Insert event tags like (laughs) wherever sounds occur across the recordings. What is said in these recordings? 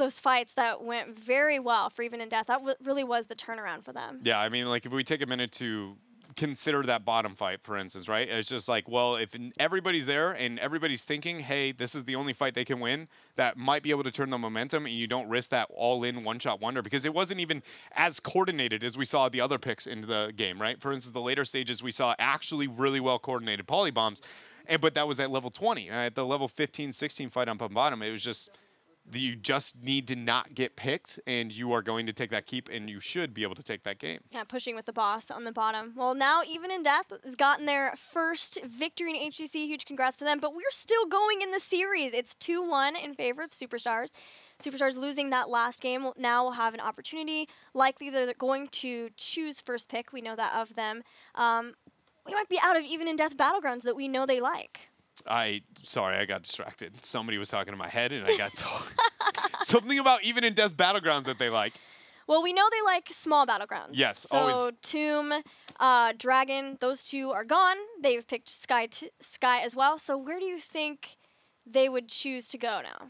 those fights that went very well for Even in Death. That really was the turnaround for them. Yeah, I mean, like if we take a minute to consider that bottom fight, for instance, right? It's just like, well, if everybody's there and everybody's thinking, hey, this is the only fight they can win, that might be able to turn the momentum, and you don't risk that all-in one-shot wonder because it wasn't even as coordinated as we saw the other picks into the game, right? For instance, the later stages we saw actually really well coordinated poly bombs, and but that was at level 20. At the level 15, 16 fight on bottom, it was just you just need to not get picked, and you are going to take that keep, and you should be able to take that game. Yeah, pushing with the boss on the bottom. Well, now Even in Death has gotten their first victory in HGC. Huge congrats to them. But we're still going in the series. It's 2-1 in favor of Superstars. Superstars losing that last game now will have an opportunity. Likely they're going to choose first pick. We know that of them. Um, we might be out of Even in Death Battlegrounds that we know they like. I sorry, I got distracted. Somebody was talking in my head, and I got (laughs) something about even in Death Battlegrounds that they like. Well, we know they like small battlegrounds. Yes, so always. Tomb, uh, Dragon, those two are gone. They've picked Sky, Sky as well. So where do you think they would choose to go now?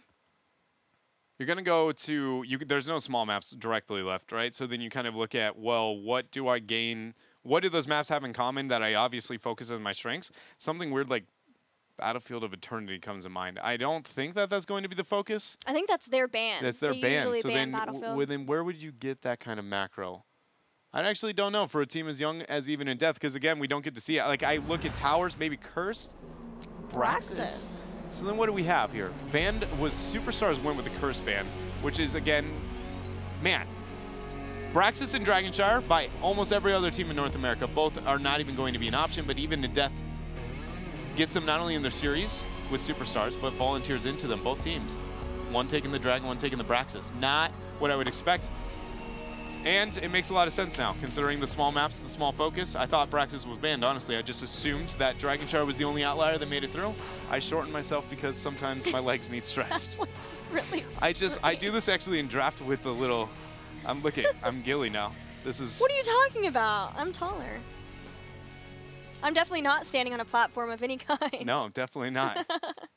You're gonna go to you. There's no small maps directly left, right? So then you kind of look at well, what do I gain? What do those maps have in common that I obviously focus on my strengths? Something weird like Battlefield of Eternity comes to mind. I don't think that that's going to be the focus. I think that's their band. That's their they band. So then, w- then where would you get that kind of macro? I actually don't know for a team as young as Even in Death, because again, we don't get to see it. Like I look at Towers, maybe Cursed, Braxis. Braxis. So then what do we have here? Band was Superstars went with the Curse band, which is again, man, Braxis and Dragonshire, by almost every other team in North America, both are not even going to be an option, but even in Death gets them not only in their series with superstars, but volunteers into them, both teams. One taking the Dragon, one taking the Braxis. Not what I would expect. And it makes a lot of sense now, considering the small maps, the small focus. I thought Braxis was banned, honestly. I just assumed that Dragonshire was the only outlier that made it through. I shortened myself because sometimes my (laughs) legs need stretched. that was really I just, I do this actually in draft with a little, I'm looking, I'm gilly now. This is... What are you talking about? I'm taller. I'm definitely not standing on a platform of any (laughs) kind. No, definitely not.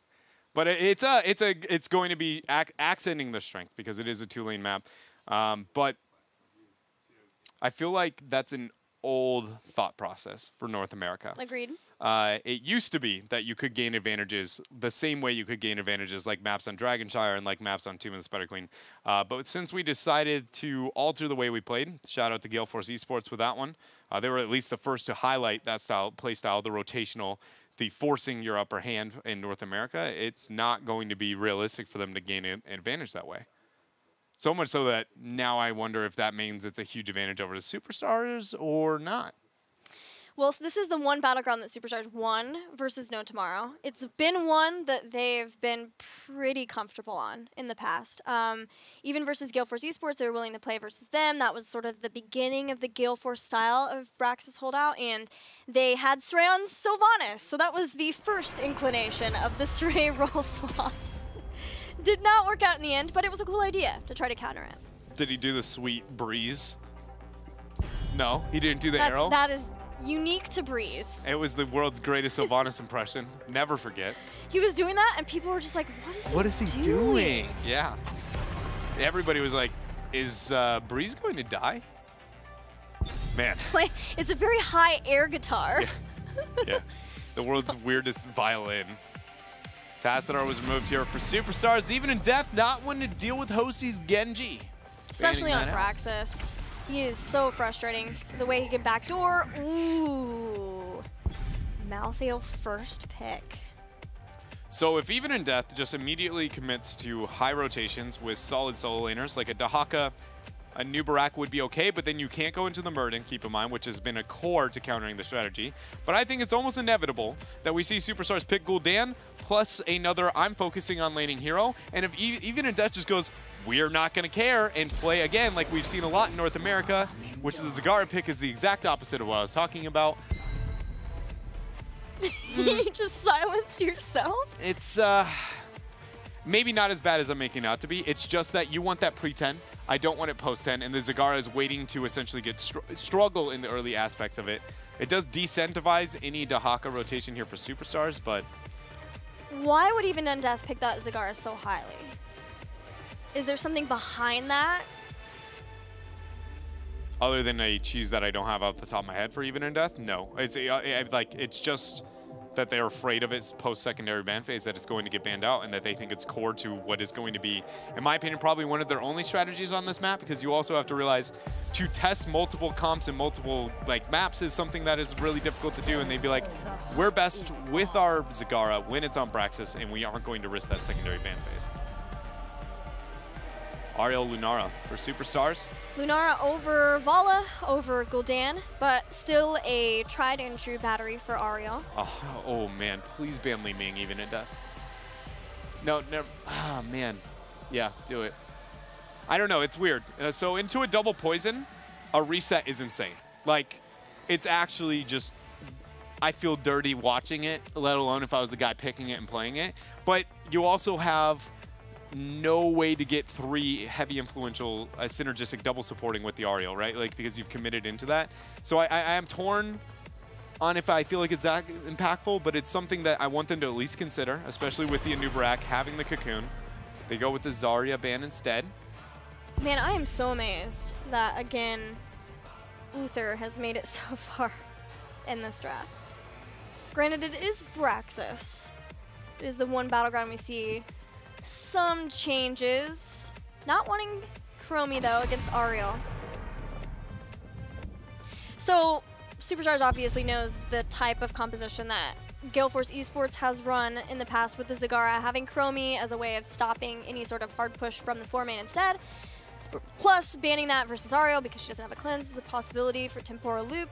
(laughs) but it's a, it's a, it's going to be ac accenting the strength because it is a two-lane map. Um, but I feel like that's an old thought process for North America. Agreed. Uh, it used to be that you could gain advantages the same way you could gain advantages like maps on Dragonshire and like maps on Tomb of the Spider Queen. Uh, but since we decided to alter the way we played, shout out to Gale Force Esports with that one. Uh, they were at least the first to highlight that style, play style, the rotational, the forcing your upper hand in North America. It's not going to be realistic for them to gain an advantage that way. So much so that now I wonder if that means it's a huge advantage over the superstars or not. Well, so this is the one battleground that Superstars won versus No Tomorrow. It's been one that they've been pretty comfortable on in the past. Um, even versus Gale Force Esports, they were willing to play versus them. That was sort of the beginning of the Gale Force style of Braxis holdout, and they had Sray on Sylvanas, so that was the first inclination of the (laughs) Sray role swap. Did not work out in the end, but it was a cool idea to try to counter it. Did he do the sweet breeze? No, he didn't do the That's, arrow. That is unique to Breeze. It was the world's greatest Sylvanas impression. Never forget. He was doing that, and people were just like, what is what he is he doing? doing? Yeah. Everybody was like, is uh, Breeze going to die? Man. Play, it's a very high air guitar. Yeah. yeah. The world's (laughs) weirdest violin. Tassadar was removed here for Superstars. Even in death, not one to deal with Hosie's Genji. Especially on Braxis. He is so frustrating. The way he can backdoor. Ooh. Malthael first pick. So if even in death just immediately commits to high rotations with solid solo laners like a Dehaka, a Anub'arak would be okay, but then you can't go into the Muradin, keep in mind, which has been a core to countering the strategy. But I think it's almost inevitable that we see Superstars pick Gul'dan plus another I'm focusing on laning hero. And if e even in death just goes, we're not going to care and play again like we've seen a lot in North America, which the Zagara pick is the exact opposite of what I was talking about. (laughs) you just silenced yourself? It's uh, maybe not as bad as I'm making out to be. It's just that you want that pre-10. I don't want it post-10, and the Zagara is waiting to essentially get str struggle in the early aspects of it. It does decentivize any Dehaka rotation here for Superstars, but... Why would even in Death pick that Zagara so highly? Is there something behind that? Other than a cheese that I don't have off the top of my head for even in death, no. It's uh, like it's just that they're afraid of its post-secondary ban phase, that it's going to get banned out, and that they think it's core to what is going to be, in my opinion, probably one of their only strategies on this map, because you also have to realize to test multiple comps and multiple like maps is something that is really difficult to do, and they'd be like, we're best with our Zagara when it's on Braxis, and we aren't going to risk that secondary ban phase. Auriel Lunara for Superstars. Lunara over Valla, over Gul'dan, but still a tried and true battery for Auriel. Oh, oh man, please ban Li Ming even at death. No, never. Ah, oh, man. Yeah, do it. I don't know. It's weird. Uh, so into a double poison, a reset is insane. Like, it's actually just. I feel dirty watching it, let alone if I was the guy picking it and playing it. But you also have no way to get three heavy influential uh, synergistic double supporting with the Auriel, right? Like because you've committed into that. So I, I, I am torn on if I feel like it's that impactful, but it's something that I want them to at least consider, especially with the Anub'arak having the Cocoon. They go with the Zarya ban instead. Man, I am so amazed that, again, Uther has made it (laughs) so far in this draft. Granted, it is Braxis. It is the one battleground we see some changes. Not wanting Chromie, though, against Auriel. So, Superstars obviously knows the type of composition that Gale Force Esports has run in the past with the Zagara, having Chromie as a way of stopping any sort of hard push from the four main instead. Plus, banning that versus Auriel because she doesn't have a cleanse is a possibility for Temporal Loop.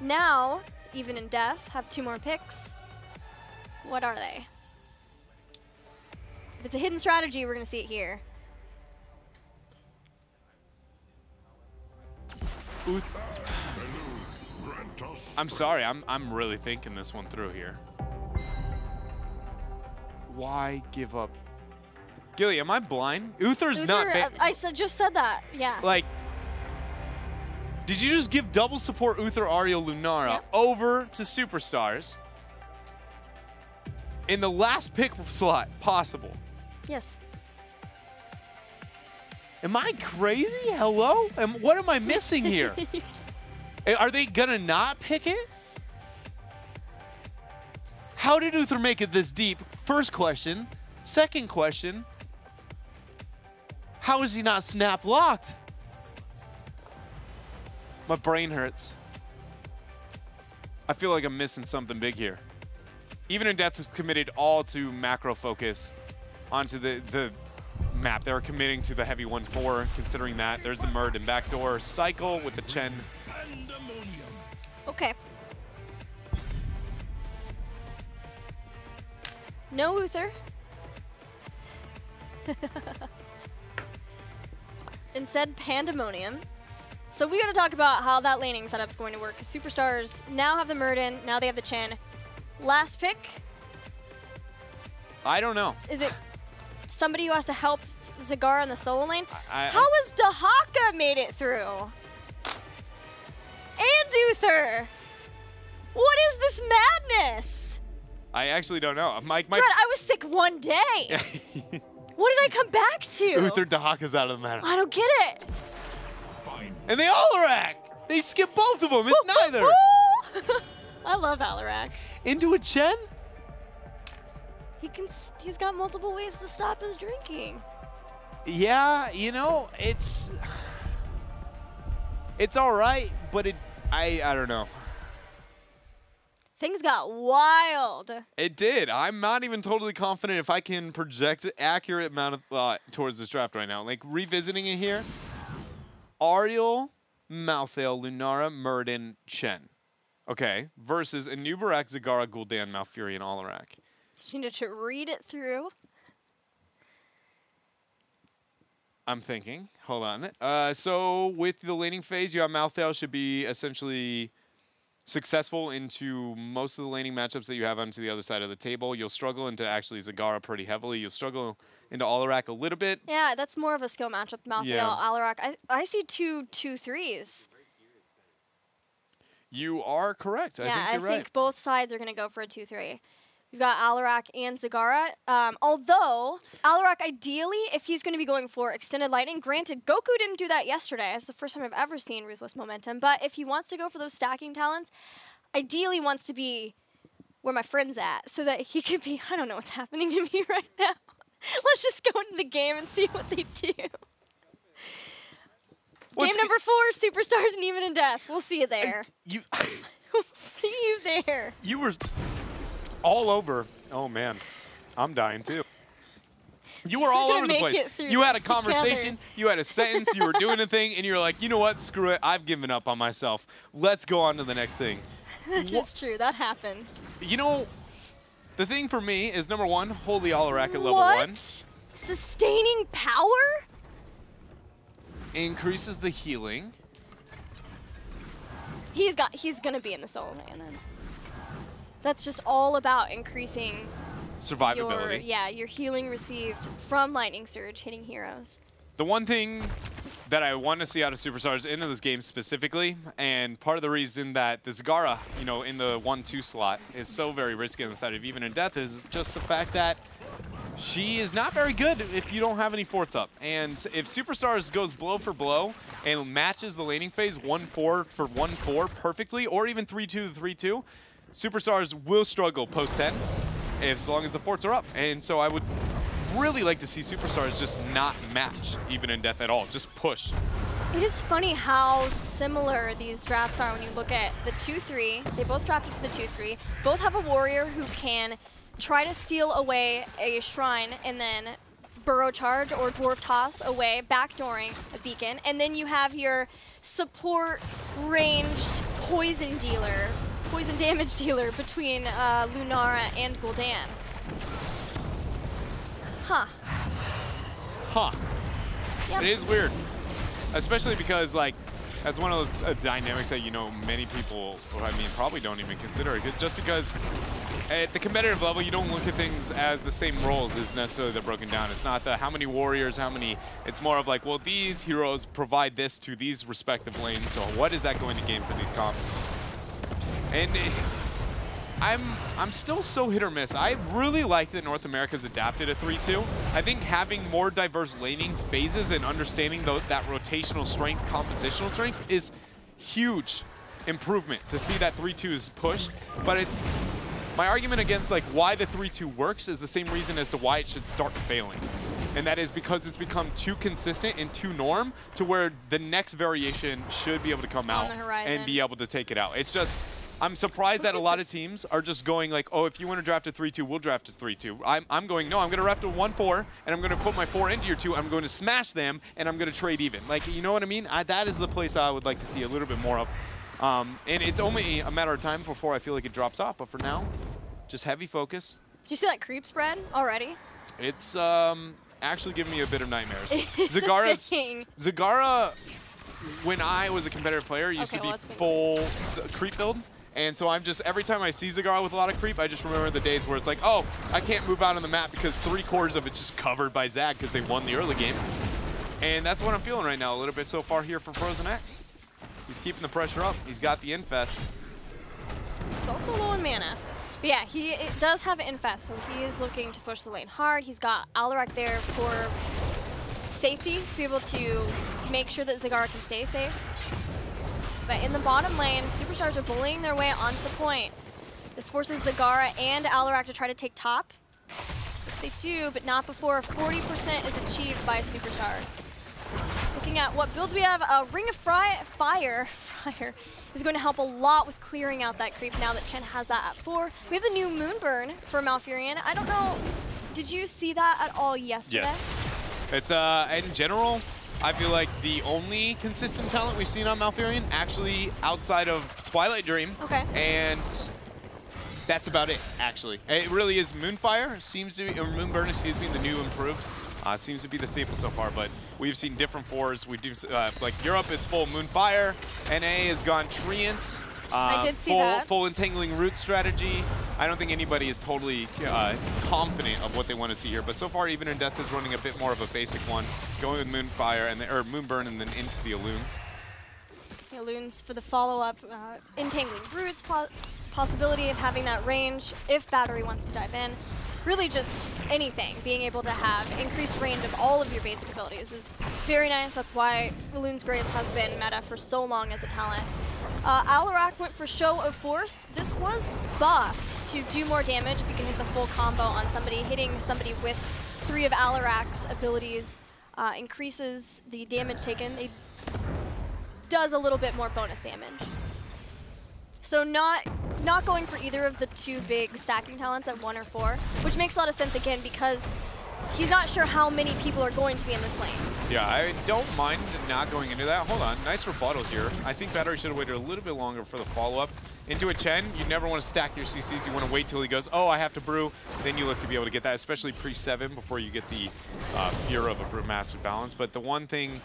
Now, even in death, have two more picks. What are they? If it's a hidden strategy, we're going to see it here. I'm sorry, I'm, I'm really thinking this one through here. Why give up? Gilly, am I blind? Uther's Uther, not uh, I said, just said that, yeah. Like, did you just give double support Uther Auriel Lunara yep. over to Superstars in the last pick slot possible? Yes. Am I crazy? Hello? Am, what am I missing here? (laughs) Eh, are they gonna not pick it? How did Uther make it this deep? First question. Second question. How is he not snap locked? My brain hurts. I feel like I'm missing something big here. Even in Death is committed all to macro focus onto the, the map. They're committing to the heavy 1-4, considering that. There's the Muradin backdoor cycle with the Chen. Okay. No Uther. (laughs) Instead, Pandemonium. So we gotta talk about how that laning setup is going to work. Superstars now have the Muradin, now they have the Chen. Last pick. I don't know. Is it somebody who has to help Zagara in the solo lane. I, I, How has Dehaka made it through? And Uther! What is this madness? I actually don't know. Mike, Mike. I was sick one day. (laughs) what did I come back to? Uther Dehaka's out of the matter. I don't get it. And they Alarak! They skip both of them. It's neither. (laughs) I love Alarak. Into a Chen? He can. He's got multiple ways to stop his drinking. Yeah, you know, it's it's all right, but it. I I don't know. Things got wild. It did. I'm not even totally confident if I can project an accurate amount of thought towards this draft right now. Like revisiting it here, Auriel, Malthael, Lunara, Muradin, Chen. Okay, versus Anub'arak, Zagara, Gul'dan, Malfurion, Alarak. Just needed to read it through. I'm thinking. Hold on. Uh, so with the laning phase, you have Malthael should be essentially successful into most of the laning matchups that you have onto the other side of the table. You'll struggle into actually Zagara pretty heavily. You'll struggle into Alarak a little bit. Yeah, that's more of a skill matchup, Malthael, yeah. Alarak. I, I see two two threes. You are correct. Yeah, I think, I think both sides are going to go for a 2-3. We've got Alarak and Zagara. Um, although, Alarak, ideally, if he's going to be going for Extended Lightning, granted, Goku didn't do that yesterday. It's the first time I've ever seen Ruthless Momentum. But if he wants to go for those stacking talents, ideally wants to be where my friend's at so that he could be, I don't know what's happening to me (laughs) right now. Let's just go into the game and see what they do. Game number four, Superstars and Even in Death. We'll see you there. You, (laughs) we'll see you there. you were all over. Oh man, I'm dying too. You were all over the place. You had a this together. conversation, you had a sentence, you were doing a thing, and you're like, you know what? Screw it. I've given up on myself. Let's go on to the next thing. (laughs) That is true. That happened. You know, the thing for me is number one, Holy Alarak at level what? one Sustaining power? increases the healing. He's got. He's gonna be in the solo lane then. That's just all about increasing your Survivability. yeah your healing received from lightning surge hitting heroes. The one thing that I want to see out of Superstars into this game specifically, and part of the reason that the Zagara, you know, in the 1-2 slot is so very risky on the side of even in death is just the fact that she is not very good if you don't have any forts up. And if Superstars goes blow for blow and matches the laning phase 1-4 for 1-4 perfectly, or even 3-2 to 3-2, Superstars will struggle post-10 as long as the forts are up. And so I would really like to see Superstars just not match even in death at all, just push. It is funny how similar these drafts are when you look at the 2-3. They both drafted for the 2-3. Both have a warrior who can try to steal away a shrine and then burrow charge or dwarf toss away, backdooring a beacon. And then you have your support ranged poison dealer, poison damage dealer between uh, Lunara and Gul'dan. Huh. Huh. Yep. It is weird. Especially because, like, that's one of those uh, dynamics that, you know, many people, I mean, probably don't even consider it. Just because at the competitive level, you don't look at things as the same roles as necessarily they're broken down. It's not the how many warriors, how many, it's more of like, well, these heroes provide this to these respective lanes, so what is that going to gain for these comps? And eh, I'm I'm still so hit or miss. I really like that North America's adapted a 3-2. I think having more diverse laning phases and understanding tho- that rotational strength, compositional strength is huge improvement to see that 3-2 is pushed. But it's my argument against like why the 3-2 works is the same reason as to why it should start failing. And that is because it's become too consistent and too norm to where the next variation should be able to come out and be able to take it out. It's just I'm surprised that a lot of (laughs) teams are just going like, oh, if you want to draft a 3-2, we'll draft a 3-2. I'm, I'm going, no, I'm going to draft a 1-4, and I'm going to put my 4 into your 2, I'm going to smash them, and I'm going to trade even. Like, you know what I mean? I, that is the place I would like to see a little bit more of. Um, and it's only a matter of time before I feel like it drops off. But for now, just heavy focus. Did you see that creep spread already? It's um, actually giving me a bit of nightmares. (laughs) Zagara's. Zagara, when I was a competitive player, used Okay, to be well, full creep build. And so I'm just, every time I see Zagara with a lot of creep, I just remember the days where it's like, oh, I can't move out on the map because three quarters of it's just covered by Zag because they won the early game. And that's what I'm feeling right now a little bit so far here for Frozen X. He's keeping the pressure up. He's got the infest. He's also low in mana. But yeah, he it does have infest, so he is looking to push the lane hard. He's got Alarak there for safety, to be able to make sure that Zagara can stay safe. But in the bottom lane, Superstars are bullying their way onto the point. This forces Zagara and Alarak to try to take top. They do, but not before 40% is achieved by Superstars. Looking at what builds we have, a Ring of Fry Fire, (laughs) Fire is going to help a lot with clearing out that creep now that Chen has that at four. We have the new Moonburn for Malfurion. I don't know, did you see that at all yesterday? Yes. It's, uh, in general, I feel like the only consistent talent we've seen on Malfurion, actually outside of Twilight Dream. Okay. And that's about it, actually. It really is Moonfire, seems to be, or Moonburn, excuse me, the new improved. Uh, seems to be the staple so far, but we've seen different fours. We do, uh, like Europe is full Moonfire, NA has gone Treant. Uh, I did see full, that. Full entangling root strategy. I don't think anybody is totally uh, confident of what they want to see here, but so far even in Death is running a bit more of a basic one, going with Moonfire and then, or Moonburn and then into the Elune's. Yeah, Loons for the follow-up, uh, entangling roots, po- possibility of having that range if Battery wants to dive in. Really just anything, being able to have increased range of all of your basic abilities is very nice. That's why Elune's Grace has been meta for so long as a talent. Uh, Alarak went for Show of Force. This was buffed to do more damage if you can hit the full combo on somebody. Hitting somebody with three of Alarak's abilities uh, increases the damage taken. It does a little bit more bonus damage. So not not going for either of the two big stacking talents at one or four, which makes a lot of sense again because he's not sure how many people are going to be in this lane. Yeah, I don't mind not going into that. Hold on, nice rebuttal here. I think Battery should have waited a little bit longer for the follow-up. Into a Chen, you never want to stack your CCs. You want to wait till he goes, oh, I have to brew. Then you look to be able to get that, especially pre-7 before you get the uh, fear of a Brewmaster balance. But the one thing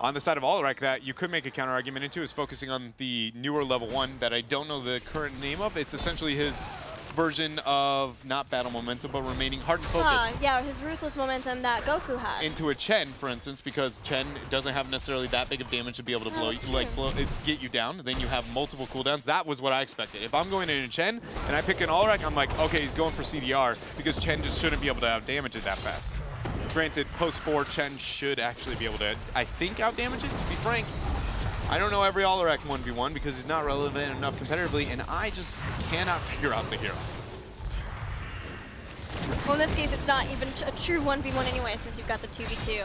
on the side of Alarak that you could make a counter argument into is focusing on the newer level 1 that I don't know the current name of. It's essentially his version of not battle momentum, but remaining hardened focus. Huh, yeah, his ruthless momentum that Goku had. Into a Chen, for instance, because Chen doesn't have necessarily that big of damage to be able to blow you, like blow, it, get you down. Then you have multiple cooldowns. That was what I expected. If I'm going into Chen and I pick an Alarak, I'm like, okay, he's going for CDR because Chen just shouldn't be able to have damage it that fast. Granted, post four, Chen should actually be able to, I think, outdamage it. To be frank, I don't know every Alarak 1v1 because he's not relevant enough competitively, and I just cannot figure out the hero. Well, in this case, it's not even a true 1v1 anyway since you've got the 2v2.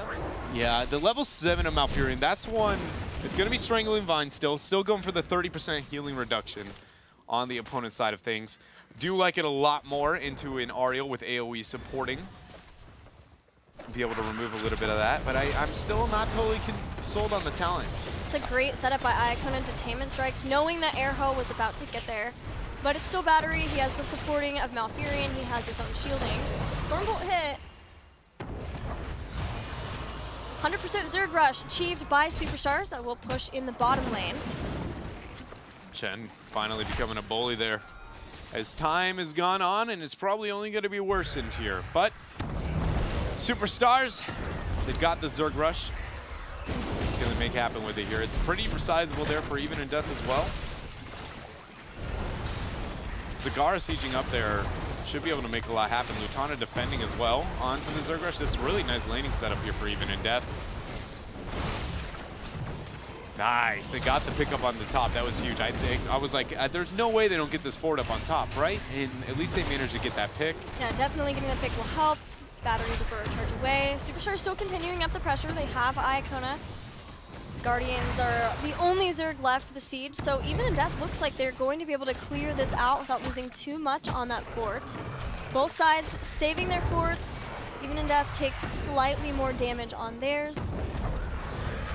Yeah, the level 7 of Malfurion, that's one, it's going to be Strangling Vine still, still going for the 30% healing reduction on the opponent's side of things. Do like it a lot more into an Auriel with AoE supporting. Be able to remove a little bit of that, but I, I'm still not totally sold on the talent. It's a great setup by Iacona Detainment Strike, knowing that Airho was about to get there. But it's still battery. He has the supporting of Malfurion. He has his own shielding. Stormbolt hit. 100% Zerg Rush achieved by Superstars that will push in the bottom lane. Chen finally becoming a bully there. As time has gone on, and it's probably only going to be worsened here. But Superstars, they've got the Zerg Rush. To make happen with it here. It's pretty sizable there for even in death as well. Zagara sieging up there should be able to make a lot happen. Lutana defending as well onto the Zerg Rush. That's really nice laning setup here for even in death. Nice. They got the pickup on the top. That was huge. I think I was like, uh, there's no way they don't get this forward up on top, right? And at least they managed to get that pick. Yeah, definitely getting the pick will help. Batteries are a charge away. Superstars still continuing up the pressure. They have Iacona. Guardians are the only Zerg left for the siege, so even in death looks like they're going to be able to clear this out without losing too much on that fort. Both sides saving their forts. Even in death takes slightly more damage on theirs.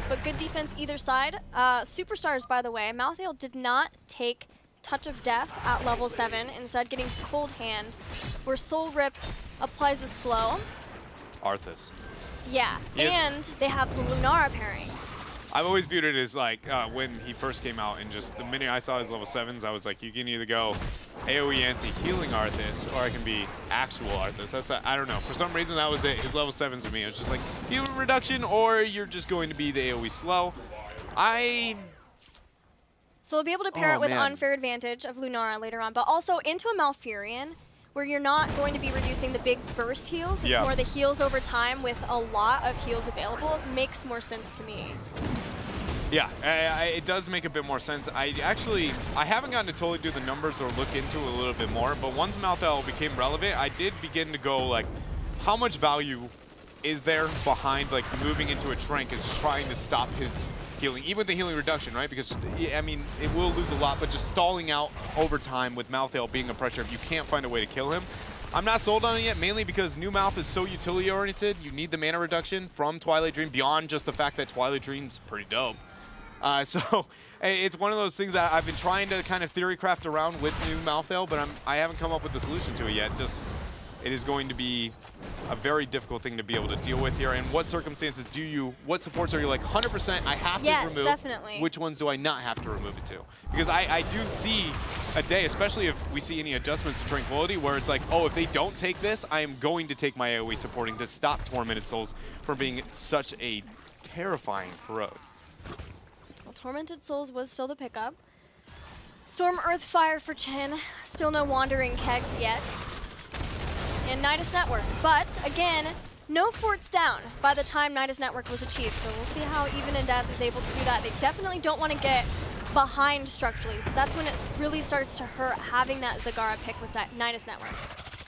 But good defense either side. Uh, Superstars, by the way, Malthael did not take Touch of Death at level 7, instead getting Cold Hand, where Soul Rip applies a slow. Arthas. Yeah, Yes. and they have the Lunara pairing. I've always viewed it as like uh, when he first came out, and just the minute I saw his level sevens, I was like, you can either go AOE anti-healing Arthas, or I can be actual Arthas. That's I I don't know. For some reason, that was it. His level sevens to me, it was just like healing reduction, or you're just going to be the AOE slow. I So we'll be able to pair Oh, it with man. Unfair Advantage of Lunara later on, but also into a Malfurion, where you're not going to be reducing the big burst heals. It's Yeah. more the heals over time with a lot of heals available. Makes more sense to me. Yeah, I, I, it does make a bit more sense. I actually, I haven't gotten to totally do the numbers or look into it a little bit more, but once Malthael became relevant, I did begin to go like, how much value is there behind like moving into a Trank just trying to stop his healing, even with the healing reduction, right? Because, I mean, it will lose a lot, but just stalling out over time with Malthael being a pressure, if you can't find a way to kill him, I'm not sold on it yet, mainly because New Mouth is so utility-oriented. You need the mana reduction from Twilight Dream beyond just the fact that Twilight Dream's pretty dope. Uh, (laughs) so eh, it's one of those things that I've been trying to kind of theory craft around with New Malthael, but I'm, I haven't come up with the solution to it yet. Just it is going to be a very difficult thing to be able to deal with here. And what circumstances do you, what supports are you like 100% I have Yes, to remove? definitely. Which ones do I not have to remove it to? Because I, I do see a day, especially if we see any adjustments to Tranquility, where it's like, oh, if they don't take this, I am going to take my AoE supporting to stop Tormented Souls from being such a terrifying road. Well, Tormented Souls was still the pickup. Storm, Earth, Fire for Chen. Still no Wandering Kegs yet. And Nidus Network. But, again, no forts down by the time Nidus Network was achieved. So we'll see how Even in Death is able to do that. They definitely don't want to get behind structurally because that's when it really starts to hurt having that Zagara pick with Nidus Network.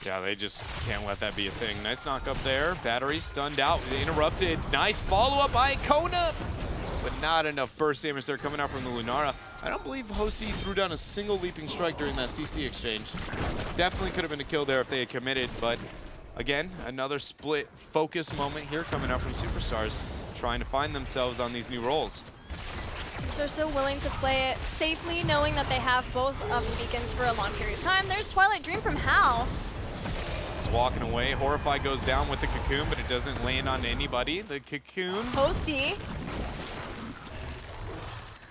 Yeah, they just can't let that be a thing. Nice knock up there. Battery stunned out, interrupted. Nice follow-up by Icona, but not enough burst damage there coming out from the Lunara. I don't believe Hosi threw down a single leaping strike during that CC exchange. Definitely could have been a kill there if they had committed, but again, another split focus moment here coming out from Superstars, trying to find themselves on these new roles. Superstars still willing to play it safely, knowing that they have both of the beacons for a long period of time. There's Twilight Dream from Hal. He's walking away. Horrify goes down with the cocoon, but it doesn't land on anybody. The cocoon. Posty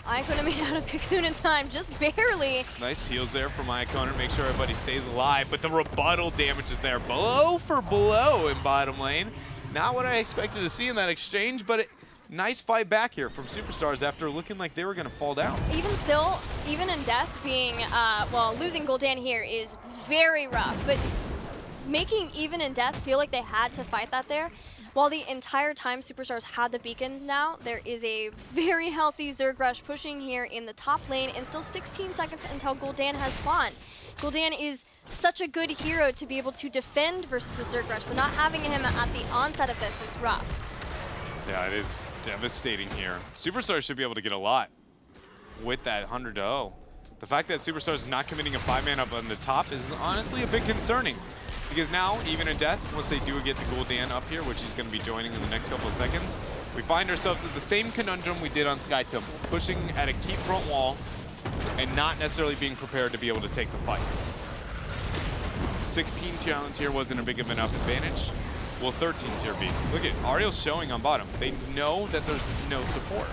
Iacona (laughs) made out of Cocoon in time, just barely. Nice heals there from Iacona to make sure everybody stays alive, but the rebuttal damage is there. Blow for blow in bottom lane. Not what I expected to see in that exchange, but it, nice fight back here from Superstars after looking like they were going to fall down. Even still, even in death being, uh, well, losing Gul'dan here is very rough, but making even in death feel like they had to fight that there while the entire time Superstars had the beacons now, there is a very healthy Zerg Rush pushing here in the top lane and still 16 seconds until Gul'dan has spawned. Gul'dan is such a good hero to be able to defend versus the Zerg Rush, so not having him at the onset of this is rough. Yeah, it is devastating here. Superstars should be able to get a lot with that 100 0. The fact that Superstars is not committing a five-man up on the top is honestly a bit concerning. Because now, even in death, once they do get the Gul'dan up here, which he's going to be joining in the next couple of seconds, we find ourselves at the same conundrum we did on Sky Temple, pushing at a key front wall and not necessarily being prepared to be able to take the fight. 16 talent tier wasn't a big of enough advantage. Will 13 tier be? Look at Auriel showing on bottom. They know that there's no support.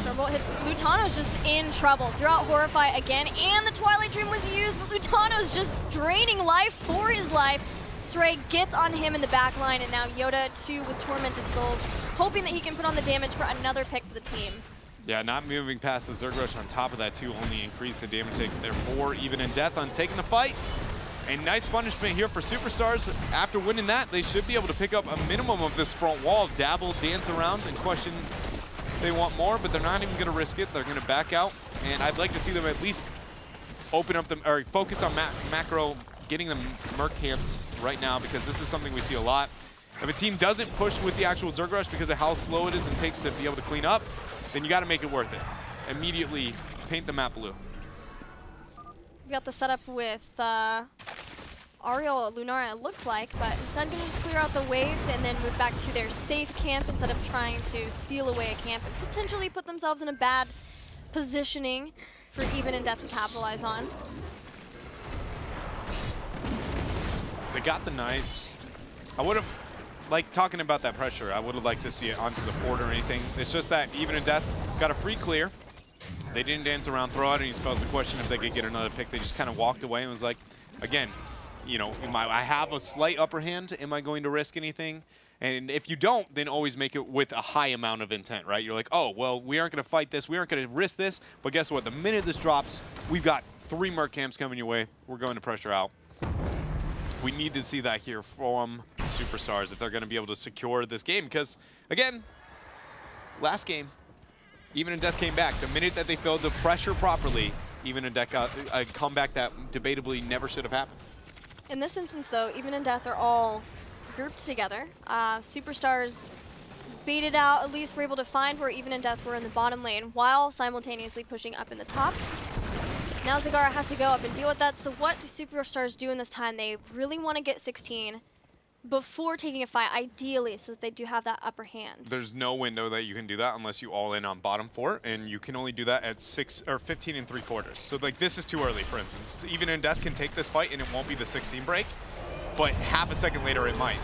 Stormbolt hits Lutano's just in trouble. Throughout Horrify again, and the Twilight Dream was used, but Lutano's just draining life for his life. Stray gets on him in the back line, and now Yoda too with Tormented Souls, hoping that he can put on the damage for another pick for the team. Yeah, not moving past the Zerg Rush on top of that too only increased the damage take. Therefore, even in death on taking the fight. A nice punishment here for Superstars. After winning that, they should be able to pick up a minimum of this front wall, dabble, dance around, and question they want more, but they're not even going to risk it. They're going to back out, and I'd like to see them at least open up the or focus on ma macro, getting them Merc camps right now because this is something we see a lot. If a team doesn't push with the actual Zerg Rush because of how slow it is and takes to be able to clean up, then you got to make it worth it. Immediately paint the map blue. We got the setup with uh, Auriel Lunara looked like, but instead going to just clear out the waves and then move back to their safe camp instead of trying to steal away a camp and potentially put themselves in a bad positioning for even in death to capitalize on. They got the Knights. I would have, like talking about that pressure, I would have liked to see it onto the fort or anything. It's just that even in death, got a free clear. They didn't dance around, throw out any spells. The question if they could get another pick, they just kind of walked away and was like, again, you know, I, I have a slight upper hand. Am I going to risk anything? And if you don't, then always make it with a high amount of intent, right? You're like, oh, well, we aren't going to fight this. We aren't going to risk this. But guess what? The minute this drops, we've got three Merc camps coming your way. We're going to pressure out. We need to see that here from Superstars if they're going to be able to secure this game. Because, again, last game, even in Death came back. The minute that they failed to pressure properly, even in Death got a comeback that debatably never should have happened. In this instance, though, even in death, are all grouped together. Uh, superstars baited out, at least were able to find where even in death were in the bottom lane, while simultaneously pushing up in the top. Now Zagara has to go up and deal with that, so what do Superstars do in this time? They really want to get 16 before taking a fight, ideally, so that they do have that upper hand. There's no window that you can do that unless you all in on bottom four, and you can only do that at six or 15 and three quarters. So like this is too early, for instance. Even in death can take this fight, and it won't be the 16 break, but half a second later it might.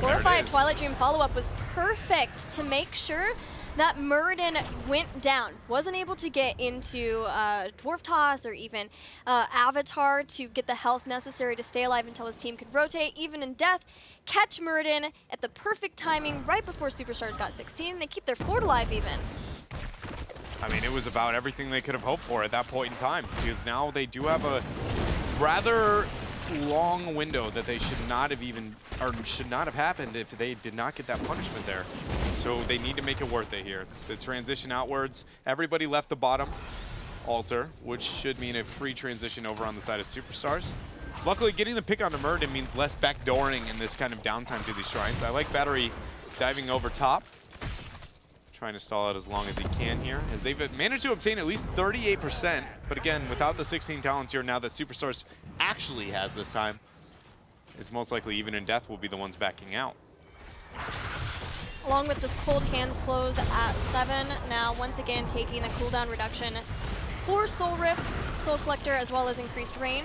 Horrify Twilight Dream follow-up was perfect to make sure that Muradin went down, wasn't able to get into uh, Dwarf Toss or even uh, Avatar to get the health necessary to stay alive until his team could rotate. Even in death, catch Muradin at the perfect timing right before Superstars got 16. They keep their fort alive even. I mean, it was about everything they could have hoped for at that point in time because now they do have a rather long window that they should not have even, or should not have happened if they did not get that punishment there. So they need to make it worth it here. The transition outwards, everybody left the bottom altar, which should mean a free transition over on the side of Superstars. Luckily, getting the pick on the Muradin means less backdooring in this kind of downtime to these shrines. I like Battery diving over top, trying to stall out as long as he can here, as they've managed to obtain at least 38%, but again, without the 16 talents here now that Superstars actually has this time, it's most likely even in death will be the ones backing out. Along with this cold hand slows at 7, now once again taking the cooldown reduction for Soul Rip, Soul Collector, as well as increased range.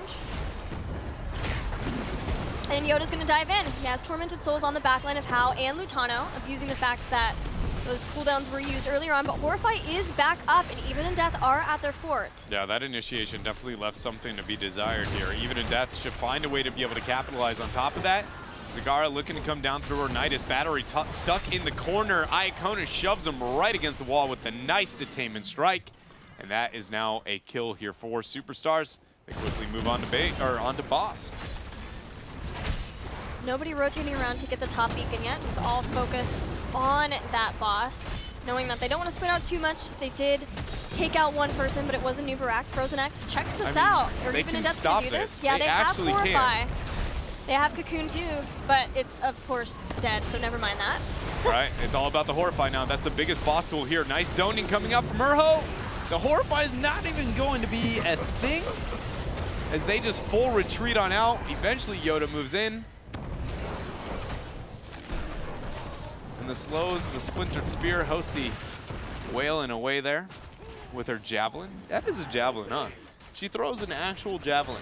And Yoda's going to dive in. He has Tormented Souls on the backline of Hao and Lutano, abusing the fact that those cooldowns were used earlier on, but Horrify is back up, and Even in Death are at their fort. Yeah, that initiation definitely left something to be desired here. Even in Death should find a way to be able to capitalize on top of that. Zagara looking to come down through her Nidus. Battery stuck in the corner. Iacona shoves him right against the wall with a nice detainment strike. And that is now a kill here for Superstars. They quickly move on to bait or on to boss. Nobody rotating around to get the top beacon yet, just all focus on that boss, knowing that they don't want to spin out too much. They did take out one person, but it was a Anub'arak. Frozen X checks this I mean, out. Or even can do this. this. Yeah, they, they have Horrify. They have Cocoon too, but it's of course dead, so never mind that. (laughs) right, it's all about the Horrify now. That's the biggest boss tool here. Nice zoning coming up from Urho. The Horrify is not even going to be a thing as they just full retreat on out. Eventually Yoda moves in. And the slows, the splintered spear, Hosty wailing away there with her javelin. That is a javelin, huh? She throws an actual javelin.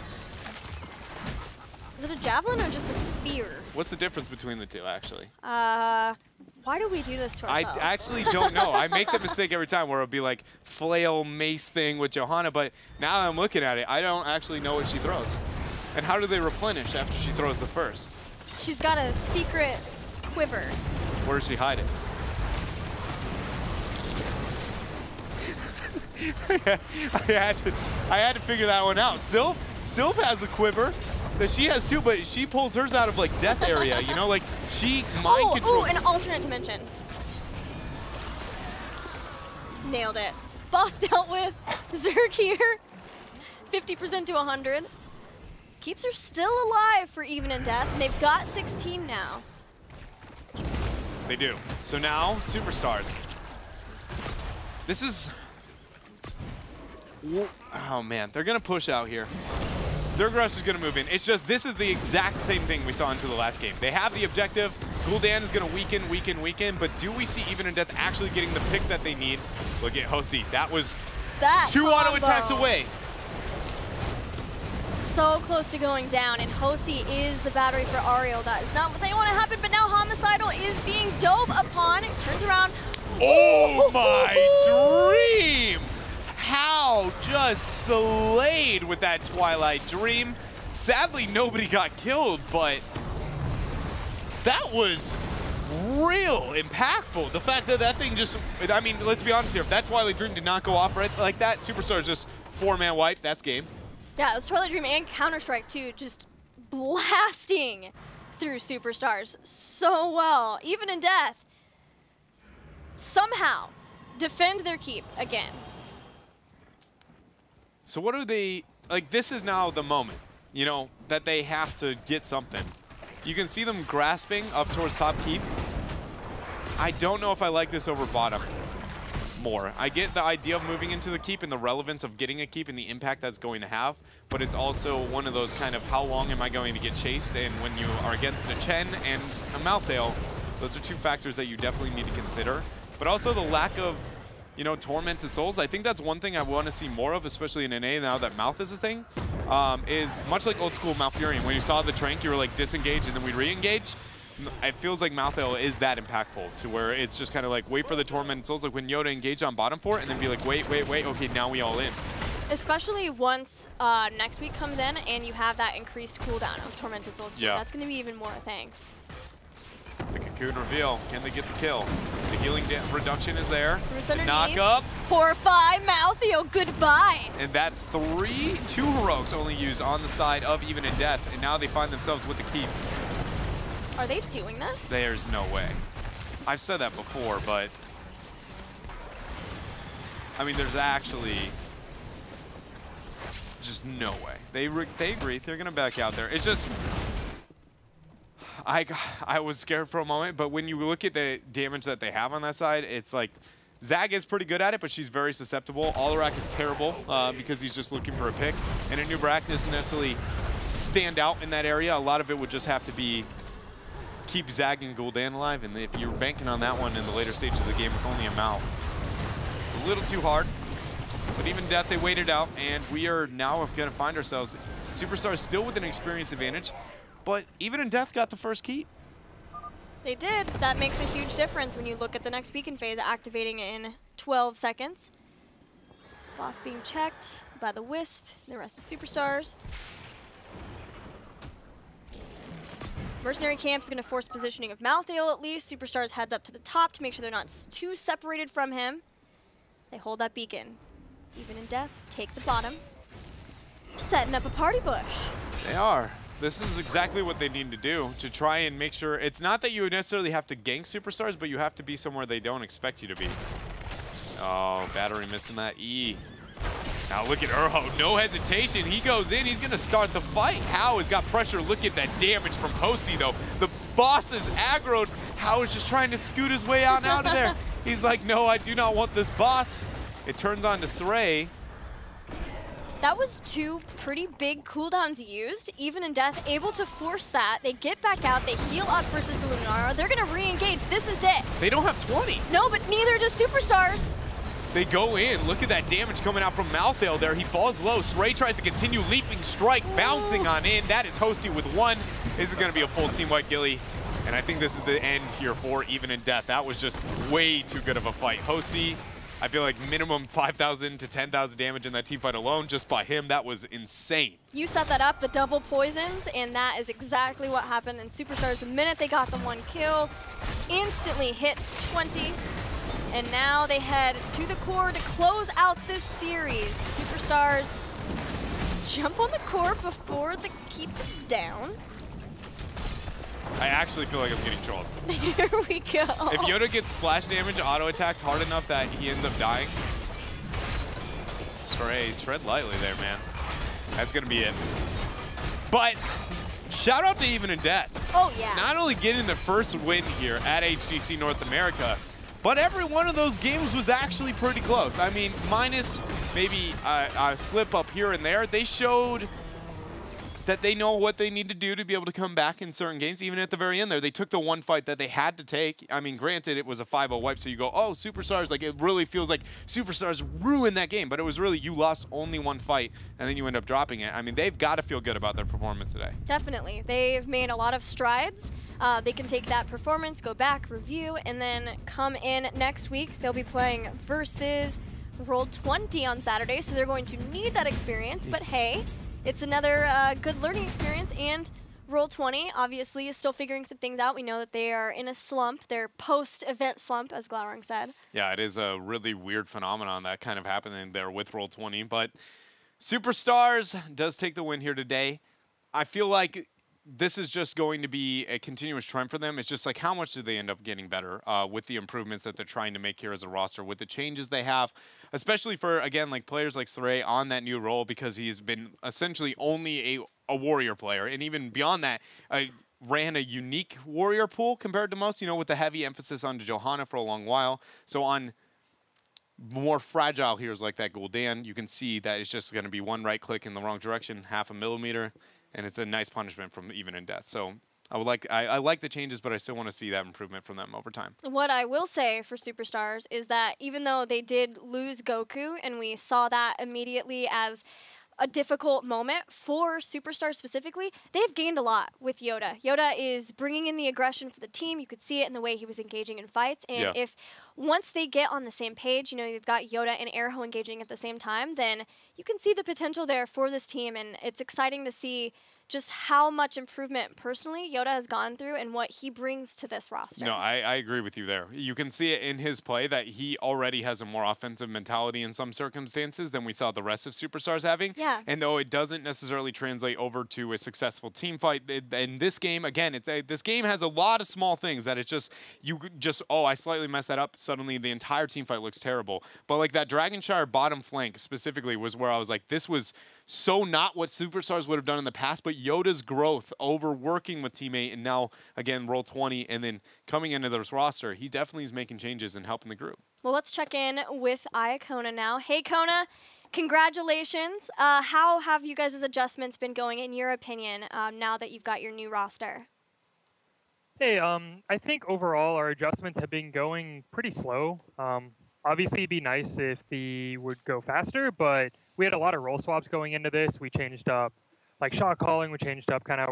Is it a javelin or just a spear? What's the difference between the two, actually? Uh, why do we do this to ourselves? I actually don't know. I make the mistake every time where it'll be like flail mace thing with Johanna, but now I'm looking at it, I don't actually know what she throws. And how do they replenish after she throws the first? She's got a secret quiver. Where does she hide it? I had to, I had to figure that one out. Sylph, Sylph has a quiver that she has too, but she pulls hers out of like death area. you know, like she mind oh, controls. Oh, an alternate dimension. Nailed it. Boss (laughs) dealt with. Zerk here. 50% to 100. Keeps her still alive for even in death. They've got 16 now. They do. So now, Superstars. This is... Oh, man. They're going to push out here. Zergrush is going to move in. It's just this is the exact same thing we saw into the last game. They have the objective. Gul'dan is going to weaken, weaken, weaken, but do we see Even in Death actually getting the pick that they need? Look at Hosty. That was that two combo. auto attacks away so close to going down, and Hosty is the battery for Auriel. That is not what they want to happen, but now Homicidal is being dove upon. Turns around. Oh my dream! How just slayed with that Twilight Dream. Sadly, nobody got killed, but that was real impactful. The fact that that thing just, I mean, let's be honest here, if that Twilight Dream did not go off right like that, Superstar is just four-man wipe, that's game. Yeah, it was Twilight Dream and Counter-Strike too, just blasting through Superstars so well. Even in death, somehow defend their keep again. So what are they, like this is now the moment, you know, that they have to get something. You can see them grasping up towards top keep. I don't know if I like this over bottom more. I get the idea of moving into the keep and the relevance of getting a keep and the impact that's going to have, but it's also one of those kind of how long am I going to get chased, and when you are against a Chen and a Malthael, those are two factors that you definitely need to consider. But also the lack of, you know, Tormented Souls. I think that's one thing I want to see more of, especially in NA now that Mouth is a thing, um, is much like old school Malfurion. When you saw the Trank, you were like disengage and then we re-engage it feels like Malthael is that impactful to where it's just kind of like wait for the Tormented Souls, like when Yoda engaged on bottom for it, and then be like, wait, wait, wait, okay, now we all in. Especially once uh, next week comes in and you have that increased cooldown of Tormented Souls. Yeah. That's going to be even more a thing. The cocoon reveal. Can they get the kill? The healing reduction is there. Roots The underneath. knock up. Horrify, Malthael, goodbye. And that's three, two heroics only used on the side of even in death. And now they find themselves with the keep. Are they doing this? There's no way. I've said that before, but I mean, there's actually just no way. They they agree. They're gonna back out there. It's just I I was scared for a moment, but when you look at the damage that they have on that side, it's like Zag is pretty good at it, but she's very susceptible. Alarak is terrible uh, because he's just looking for a pick, and a Anub'arak doesn't necessarily stand out in that area. A lot of it would just have to be keep Zag and Gul'dan alive, and if you're banking on that one in the later stages of the game with only a mouth, it's a little too hard. But even death, they waited out, and we are now going to find ourselves Superstars still with an experience advantage, but even in death got the first key. They did. That makes a huge difference when you look at the next beacon phase activating in 12 seconds. Boss being checked by the Wisp, the rest of Superstars. Mercenary Camp is going to force positioning of Malthael at least. Superstars heads up to the top to make sure they're not too separated from him. They hold that beacon. Even in death, take the bottom. Setting up a party bush. They are. This is exactly what they need to do to try and make sure. It's not that you necessarily have to gank superstars, but you have to be somewhere they don't expect you to be. Oh, battery missing that E. Now look at Urho, no hesitation. He goes in, he's gonna start the fight. How has got pressure. Look at that damage from Posey though. The boss is aggroed. How is just trying to scoot his way out and out of there. (laughs) He's like, no, I do not want this boss. It turns on to Saray. That was two pretty big cooldowns used. Even in death, able to force that. They get back out, they heal up versus the Lunara. They're gonna re-engage. This is it. They don't have 20. No, but neither does Superstars. They go in. Look at that damage coming out from Malthael there. He falls low. Sray tries to continue leaping strike, bouncing on in. That is Hosty with one. This is going to be a full team white Gilly. And I think this is the end here for Even in Death. That was just way too good of a fight. Hosty, I feel like minimum 5,000 to 10,000 damage in that team fight alone just by him. That was insane. You set that up, the double poisons, and that is exactly what happened in Superstars. The minute they got the one kill, instantly hit 20. And now they head to the core to close out this series. Superstars jump on the core before the keep is down. I actually feel like I'm getting trolled. (laughs) Here we go. If Yoda gets splash damage auto attacked hard enough that he ends up dying, Stray, tread lightly there, man. That's gonna be it. But shout out to Even in Death. oh yeah. Not only getting the first win here at HGC North America, but every one of those games was actually pretty close. I mean, minus maybe a, a slip up here and there, they showed that they know what they need to do to be able to come back in certain games. Even at the very end there, they took the one fight that they had to take. I mean, granted, it was a 5-0 wipe, so you go, oh, Superstars, like it really feels like Superstars ruined that game, but it was really you lost only one fight, and then you end up dropping it. I mean, they've got to feel good about their performance today. Definitely. They've made a lot of strides. Uh, they can take that performance, go back, review, and then come in next week. They'll be playing versus Roll 20 on Saturday, so they're going to need that experience. But hey, it's another uh, good learning experience. And Roll 20 obviously is still figuring some things out. We know that they are in a slump, their post event slump, as Glaurung said. Yeah, it is a really weird phenomenon that kind of happening there with Roll20. But Superstars does take the win here today. I feel like this is just going to be a continuous trend for them. It's just like how much do they end up getting better uh, with the improvements that they're trying to make here as a roster, with the changes they have, especially for again like players like Saray on that new role because he's been essentially only a a warrior player, and even beyond that, uh, ran a unique warrior pool compared to most. You know, with the heavy emphasis on Johanna for a long while. So on more fragile heroes like that Gul'dan, you can see that it's just going to be one right click in the wrong direction, half a millimeter, and it's a nice punishment from even in death. So I would like I, I like the changes, but I still want to see that improvement from them over time. What I will say for Superstars is that even though they did lose Goku, and we saw that immediately as a difficult moment for Superstars specifically, they've gained a lot with Yoda. Yoda is bringing in the aggression for the team. You could see it in the way he was engaging in fights. And Yeah. if once they get on the same page, you know, you've got Yoda and Airho engaging at the same time, then you can see the potential there for this team. And it's exciting to see just how much improvement personally Yoda has gone through and what he brings to this roster. No, I, I agree with you there. You can see it in his play that he already has a more offensive mentality in some circumstances than we saw the rest of superstars having. Yeah. And though it doesn't necessarily translate over to a successful team fight, in this game, again, it's a, this game has a lot of small things that it's just you just oh I slightly messed that up. Suddenly the entire team fight looks terrible. But like that Dragonshire bottom flank specifically was where I was like this was so not what superstars would have done in the past, but Yoda's growth over working with teammate and now again roll 20 and then coming into this roster, he definitely is making changes and helping the group. Well, let's check in with Iacona now. Hey, Kona. Congratulations. Uh, how have you guys' adjustments been going, in your opinion, um, now that you've got your new roster? Hey, um, I think overall our adjustments have been going pretty slow. Um, obviously, it'd be nice if the would go faster, but we had a lot of role swaps going into this. We changed up, like shot calling. We changed up kind of how we